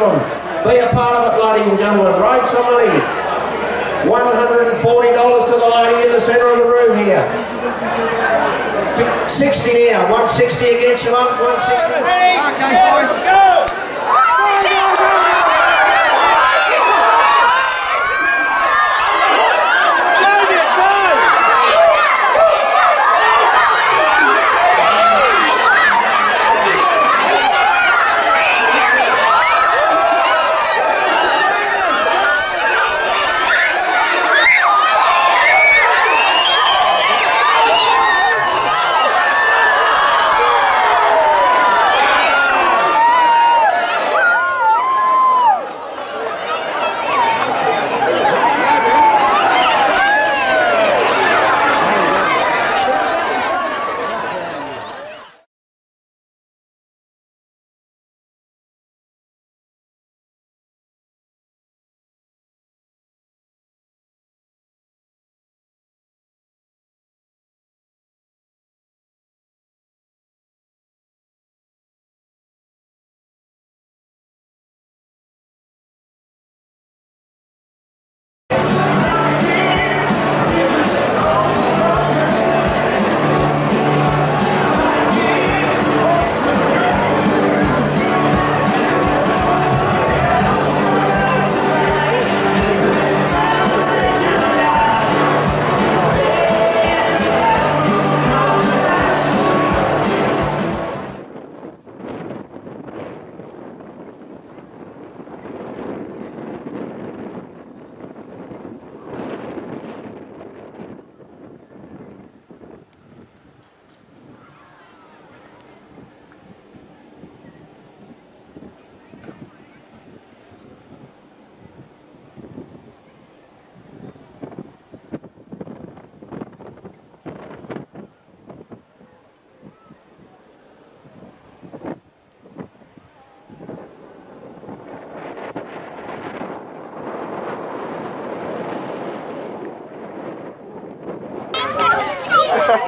them. Be a part of it, ladies and gentlemen. Raise some money. $140 to the lady in the centre of the room here. 60 now. 160 against you up. 160. Ready, set, go!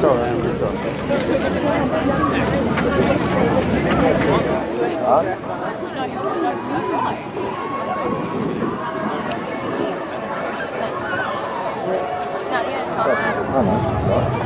そうねあれ Not yet. Not yet.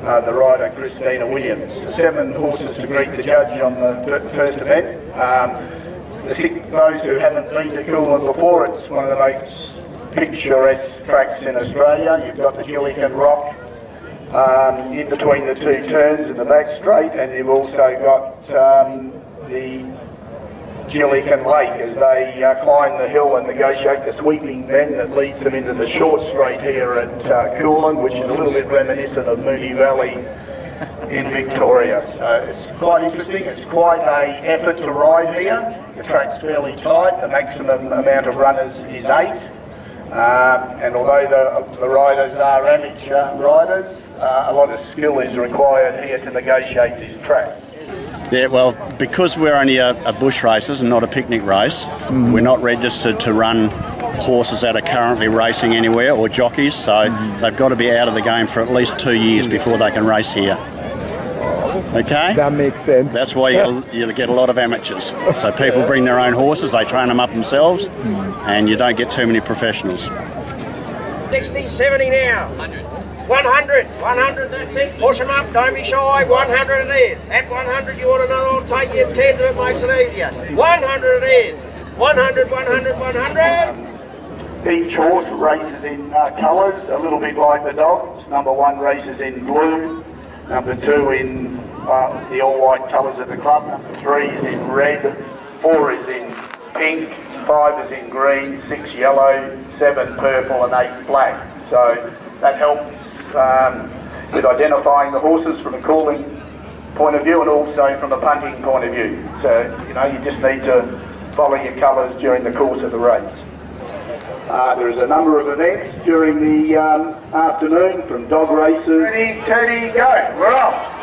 Uh, the rider Christina Williams. Seven horses to greet the judge on the first event. Um, the six, those who haven't been to Kulin before, it's one of the most picturesque tracks in Australia. You've got the Jilakin Rock um, in between the two turns in the back straight, and you've also got um, the Jilakin Lake as they uh, climb the hill and negotiate the sweeping bend that leads them into the short straight here at uh, Kulin, which is a little bit reminiscent of Moonee Valley in Victoria. So it's quite interesting. It's quite a effort to ride here. The track's fairly tight. The maximum amount of runners is eight. Um, and although the, the riders are amateur riders, uh, a lot of skill is required here to negotiate this track. Yeah, well, because we're only a, a bush races and not a picnic race, mm. we're not registered to run horses that are currently racing anywhere or jockeys, so mm. they've got to be out of the game for at least two years mm. before they can race here. Okay? That makes sense. That's why you, you get a lot of amateurs. So people bring their own horses, they train them up themselves, and you don't get too many professionals. 60, 70 now. 100, 100, 100, that's it. Push them up, don't be shy. 100 it is. At 100, you want another one, take your 10 if it makes it easier. 100 it is. 100, 100, 100. Each horse races in uh, colours, a little bit like the dogs. Number one races in blue, number two in uh, the all-white colours of the club, number three is in red, four is in pink, five is in green, six yellow, seven purple and eight black. So that helps um, with identifying the horses from a calling point of view and also from a punting point of view. So, you know, you just need to follow your colours during the course of the race. Uh, there's a number of events during the um, afternoon from dog races. Ready, Teddy, go, we're off.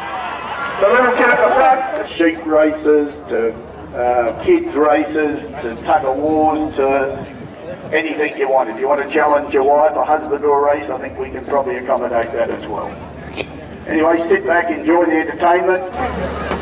The little kid at the front, to sheep races, to uh, kids races, to tug of wars, to anything you want. If you want to challenge your wife or husband to a race, I think we can probably accommodate that as well. Anyway, sit back, enjoy the entertainment.